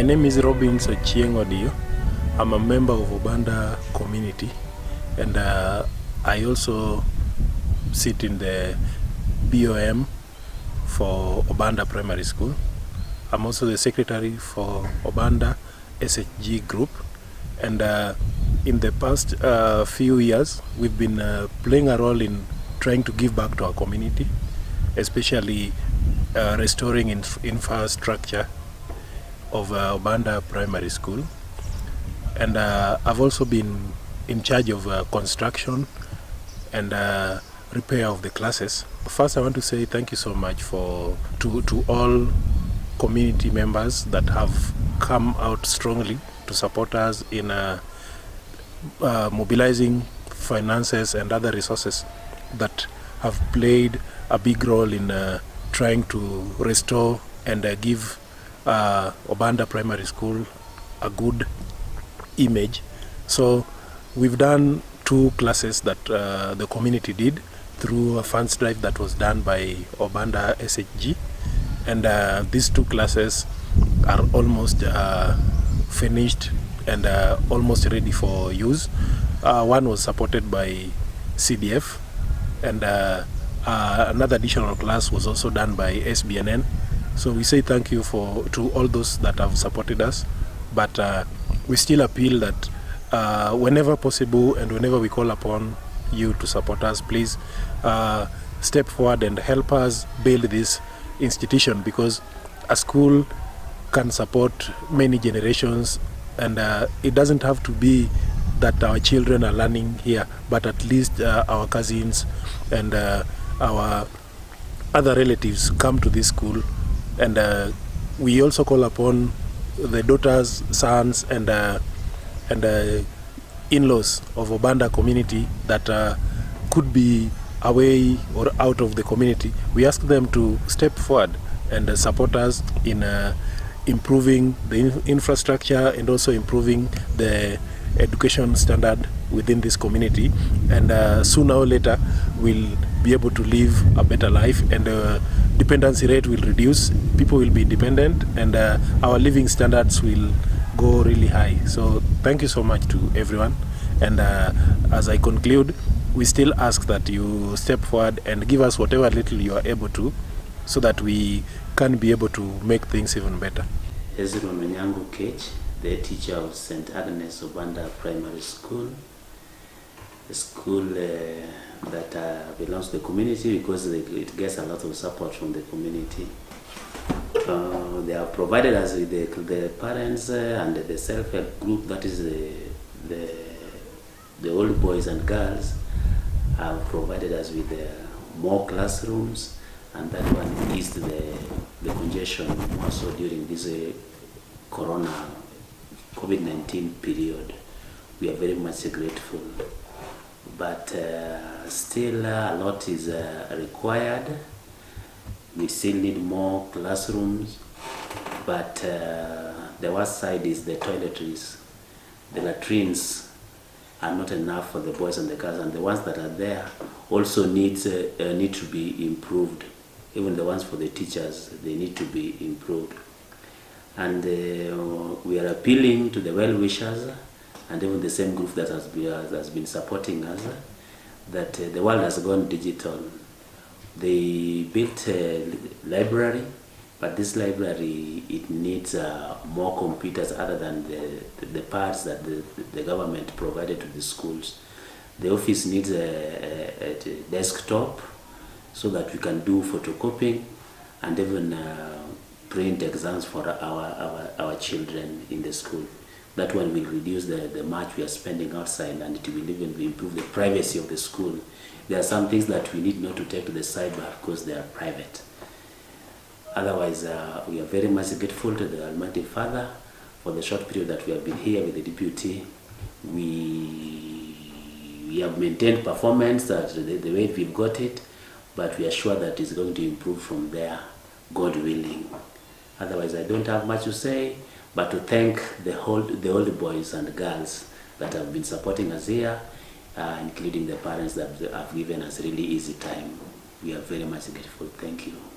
My name is Robin Sochieng Odio. I'm a member of Obanda community and uh, I also sit in the BOM for Obanda Primary School. I'm also the secretary for Obanda SHG group and uh, in the past uh, few years we've been uh, playing a role in trying to give back to our community especially uh, restoring inf- infrastructure of uh, Obanda Primary School. And uh, I've also been in charge of uh, construction and uh, repair of the classes. First, I want to say thank you so much for to, to all community members that have come out strongly to support us in uh, uh, mobilizing finances and other resources that have played a big role in trying to restore and give uh, Obanda Primary School a good image. So we've done two classes that uh, the community did through a funds drive that was done by Obanda SHG, and uh, these two classes are almost uh, finished and uh, almost ready for use. Uh, one was supported by CDF, and another additional class was also done by SBNN. So we say thank you for to all those that have supported us, but uh, we still appeal that uh, whenever possible and whenever we call upon you to support us, please uh, step forward and help us build this institution. Because a school can support many generations and uh, it doesn't have to be that our children are learning here but at least uh, our cousins and uh, our other relatives come to this school and uh, we also call upon the daughters sons and uh, and uh, in-laws of Obanda community that uh, could be away or out of the community. We ask them to step forward and support us in uh, improving the in- infrastructure and also improving the education standard within this community. And uh, sooner or later we'll be able to live a better life and uh, dependency rate will reduce. People will be independent and uh, our living standards will go really high. So thank you so much to everyone. And uh, as i conclude we still ask that you step forward and give us whatever little you are able to so that we can be able to make things even better. Ezra Menyangu Kech, the teacher of St. Agnes Obanda Primary School, school uh, that uh, belongs to the community because it gets a lot of support from the community. Uh, they have provided us with the, the parents uh, and the self-help group, that is the, the, the old boys and girls, have provided us with uh, more classrooms and that one eased the, the congestion also during this uh, corona COVID-19 period. We are very much grateful. But uh, still uh, a lot is uh, required. We still need more classrooms. But uh, the worst side is the toiletries. The latrines are not enough for the boys and the girls, and the ones that are there also needs, uh, uh, need to be improved. Even the ones for the teachers, they need to be improved. And we are appealing to the well-wishers and even the same group that has been, has been supporting us that uh, the world has gone digital. They built a library, but this library it needs uh, more computers other than the, the, the parts that the, the government provided to the schools. The office needs a, a, a desktop so that we can do photocopying and even uh, print exams for our, our, our children in the school. That one will reduce the, the much we are spending outside and it will even improve the privacy of the school. There are some things that we need not to take to the cyber because they are private. Otherwise, uh, we are very much grateful to the Almighty Father for the short period that we have been here with the deputy. We, we have maintained performance that the, the way we've got it, but we are sure that it's going to improve from there, God willing. Otherwise, I don't have much to say, but to thank the whole, the old boys and girls that have been supporting us here, uh, including the parents that have given us really easy time. We are very much grateful. Thank you.